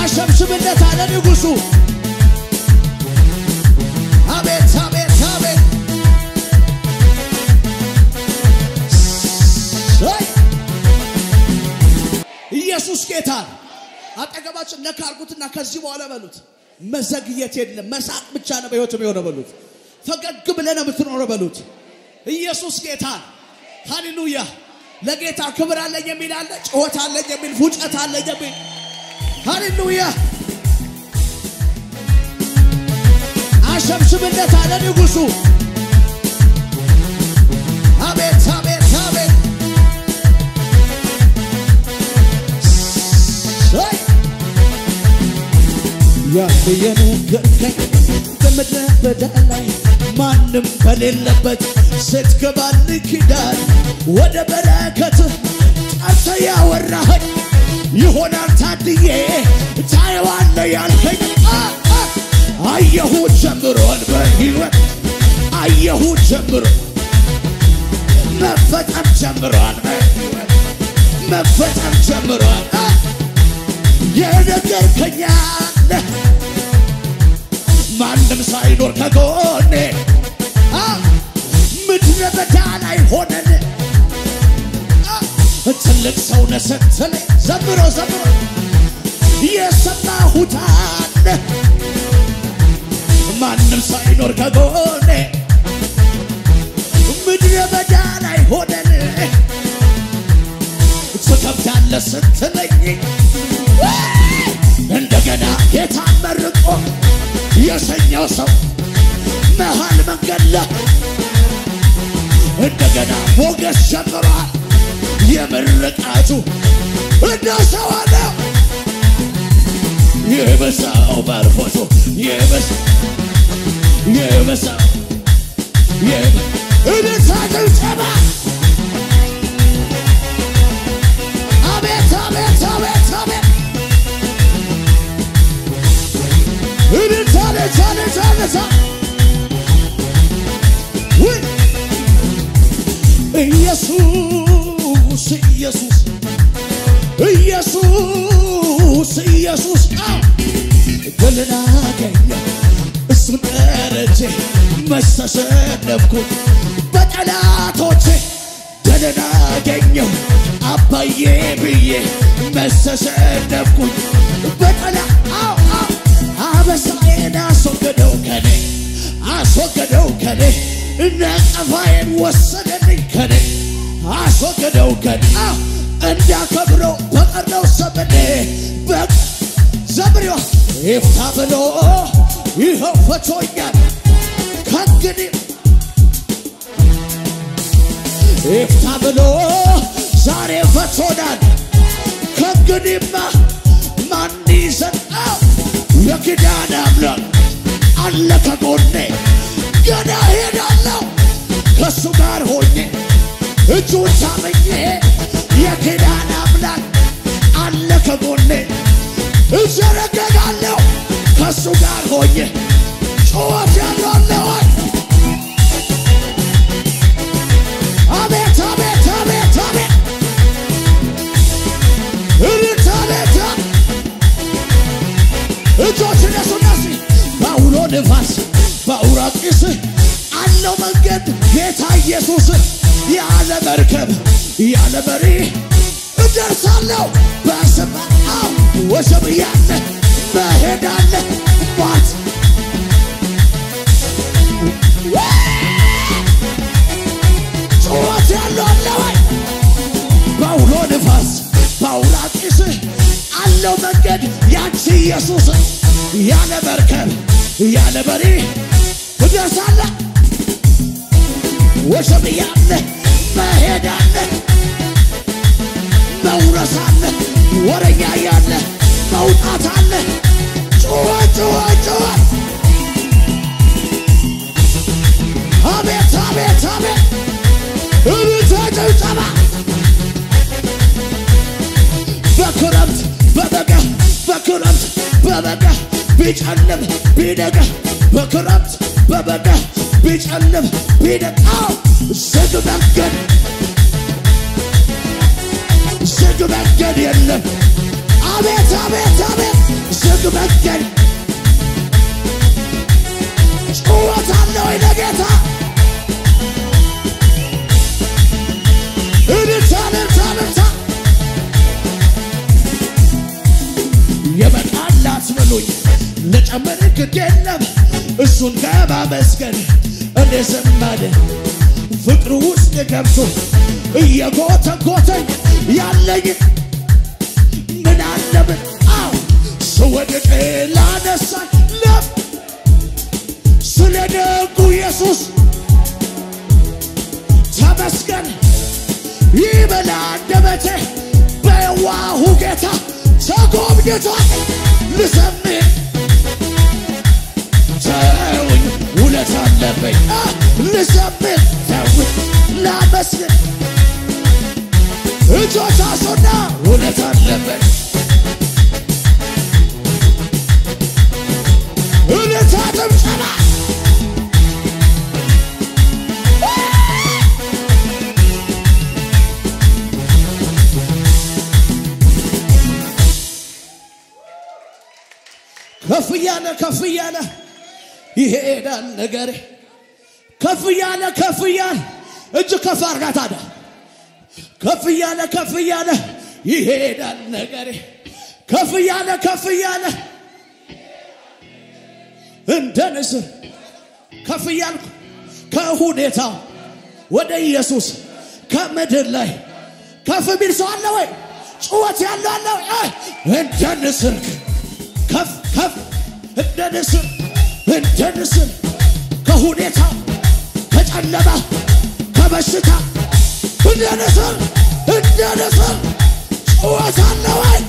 አሸብሽብለት አለ ንጉሡ። አቤት አቤት አቤት! ኢየሱስ ጌታ አጠገባችን ነካ አርጉትና ከዚህ በኋላ በሉት መዘግየት የለም መሳቅ ብቻ ነው በሕይወት የሚሆነው በሉት። ፈገግ ብለህ ነው የምትኖረው በሉት። ኢየሱስ ጌታ ሃሌሉያ። ለጌታ ክብር አለኝ የሚል አለ፣ ጩኸት አለኝ የሚል ፉጨት አለኝ የሚል ሃሌሉያ። አሸብሽብለት አለ ንጉሡ። አቤት አቤት አቤት! ያየኑ ገርገኝ በምድረ በዳ ላይ ማንም በሌለበት ስትገባል ኪዳን ወደ በረከት ጠርተ ያወራኸኝ ይሆናል ታድዬ። ታየዋለ ያልከኝ አየሁ ጀምሯል በሕይወት አየሁ ጀምሮ መፈጠር ጀምሯል መፈጠር ጀምሯል የነገርከኛለ ማንም ሳይኖር ከጎኔ አ፣ በዳ ላይ ሆነን ትልቅ ሰው ነህ ስትለኝ ዘምሮ ዘምሮ የሰማሁት ማንም ሳይኖር ከጎኔ ምድረ በዳ ላይ ሆነን ትከብዳለህ ስትለኝ እንደገና ጌታ መርቆ የሰኛው ሰው መሃል መንገድ ላይ እንደገና ሞገስ ጀምሯል። የምርቃቱ እልልታ ልልታ ልልታ ልልታ ኢየሱስ ኢየሱስ ኢየሱስ ኢየሱስ! ድልን አገኘሁ እሱን ጠርቼ ተሸነፍኩ በጠላቶቼ ድልን አገኘሁ አባዬ ብዬ መች ተሸነፍኩኝ በጠላ አበሳዬን አስወገደው ከኔ አስወገደው ከኔ ነቀፋዬን ወሰደልኝ ከኔ አስወገደው አዎ እንዳከብረው በቀረው ዘመኔ በቅ ዘምሪዮ ይፍታ ብሎ ይኸው ፈቶኛል ከእንግዲህ ይፍታ ብሎ ዛሬ ፈቶናል ከእንግዲህማ ማን ይዘናው የኪዳን አምላክ አለ ከጎኔ ገና ሄዳለሁ ከእሱ ጋር ሆኜ እጁን ታመኜ የኪዳን አምላክ አለ ከጎኔ እዘረገጋለሁ ከእሱ ጋር ሆኜ ጩኸት ያለዋለዋል አለው መንገድ ጌታ ኢየሱስ ያለ መርከብ ያለ መሪ እደርሳለሁ። በስማው ወሰብ ያለ መሄዳለ ሟት ጩኸት ያለው አለ በአውሎ ንፋስ በአውራቂስ አለው መንገድ። ያንቺ ኢየሱስ ያለ መርከብ ያለ መሪ ትደርሳለ ወሰብ ያለ መሄዳለ መውረስ አለ ወረኛ ያለ መውጣት አለ ጩኸት ጩኸት ጩኸት አቤት አቤት አቤት እልልታ ጭብጨባ በክረምት በበጋ በክረምት በበጋ ቢጨልም ቢነጋ በክረምት በበጋ ቢጨልም ቢነጣው ዝግ መንገድ ዝግ መንገድ የለም። አቤት አቤት አቤት ዝግ መንገድ ጩኸት አለ ወይ ለጌታ? እንርታ ንርታ ንርታ የበቃላት በሉኝ ልጨምር ግድ የለም እሱን ከማመስገን ገብቶ እየጎተጎተኝ ያለኝ ምን አለብን አው ስወድቅ ላነሳኝ ለም ስለ ደጉ ኢየሱስ ተመስገን። ይበላ አንደበቴ በየዋሁ ጌታ ተጎብኝቷል። ልዘምር እጆች አሶና ውለት አለበኝ እልልታ ጭብጨባ ከፍ እያለ ከፍ እያለ ይሄዳል ነገሬ። ከፍ እያለ ከፍ እያለ እጅ ከፍ አርጋ ታዲያ ከፍ እያለ ከፍ እያለ ይሄዳል ነገሬ ከፍ እያለ ከፍ እያለ እንደ ንስር። ከፍ እያልኩ ከሁኔታው ወደ ኢየሱስ ከምድር ላይ ከፍ ቢል ሰው አለ ወይ? ጩኸት ያለው አለ ወይ? እንደ ንስር። ከፍ ከፍ እንደ ንስር። እንደ ንስር። ከሁኔታው ከጨለማ ከበሽታ ንስር ጩኸት አለ ወይ?